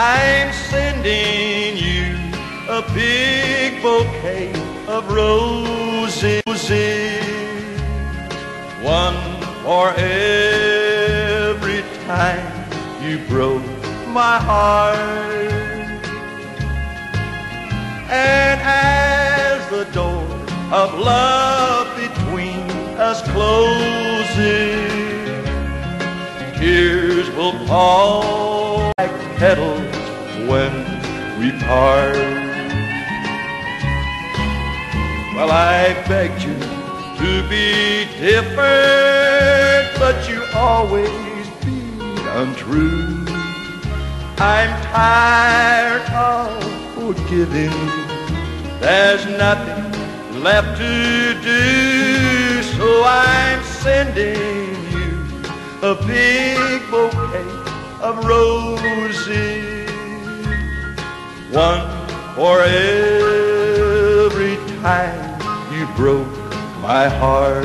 I'm sending you a big bouquet of roses. One for every time you broke my heart. And as the door of love between us closes, tears will fall like petals when we part. Well, I begged you to be different, but you always be untrue. I'm tired of forgiving. There's nothing left to do, so I'm sending you a big bouquet of roses. One for every time you broke my heart.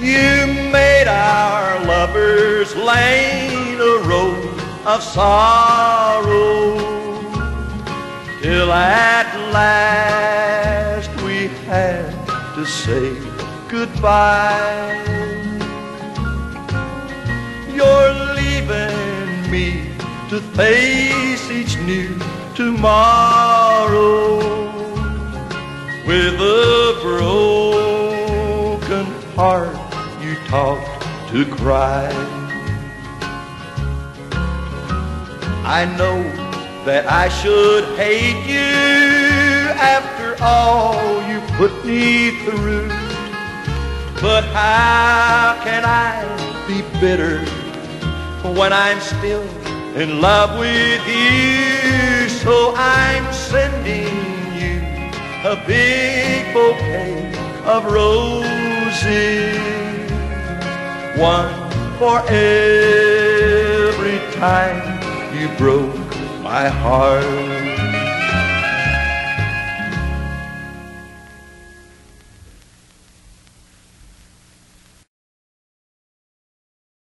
You made our lovers lane a road of sorrow till at last to say goodbye. You're leaving me to face each new tomorrow with a broken heart you taught to cry. I know that I should hate you after all you put me through. But how can I be bitter when I'm still in love with you? So I'm sending you a big bouquet of roses, one for every time you broke my heart.